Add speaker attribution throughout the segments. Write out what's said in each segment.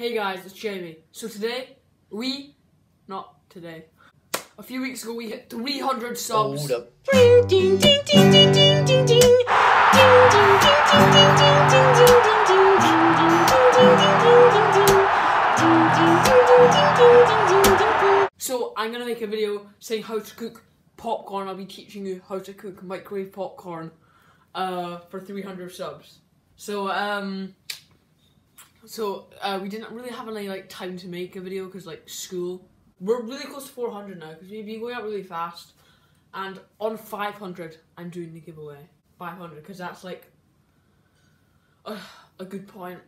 Speaker 1: Hey guys, it's Jamie. So today, we, not today, a few weeks ago we hit 300 subs.
Speaker 2: Hold up.
Speaker 1: So I'm gonna make a video saying how to cook popcorn. I'll be teaching you how to cook microwave popcorn uh, for 300 subs. So um, so uh, we didn't really have any like time to make a video because like school. We're really close to 400 now because we've been going out really fast. And on 500, I'm doing the giveaway. 500 because that's like a, a good point.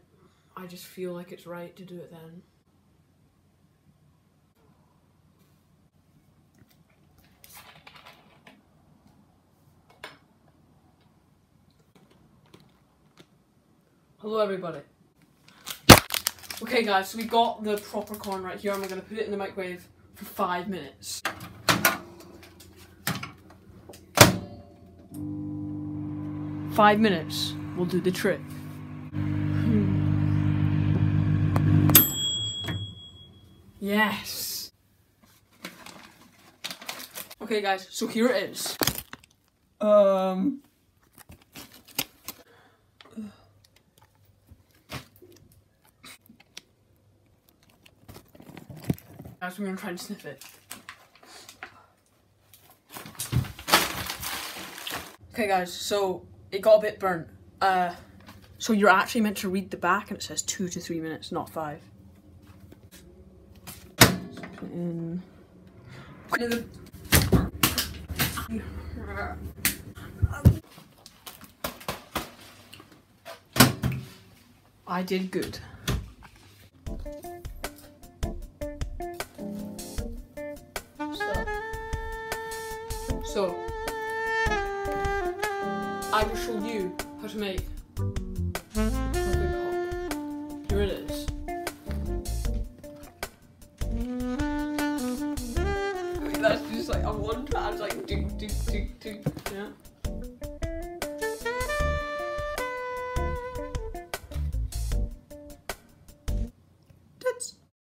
Speaker 1: I just feel like it's right to do it then. Hello everybody. Okay guys, so we got the proper corn right here and we're gonna put it in the microwave for five minutes. Five minutes will do the trick. Yes! Okay guys, so here it is. Um... Guys, we're gonna try and sniff it. Okay guys, so it got a bit burnt. Uh, so you're actually meant to read the back and it says two to three minutes, not five. In. I did good. So, I will show you how to make. Here it is. That's just like a one track, like ding, ding, ding, ding. Yeah.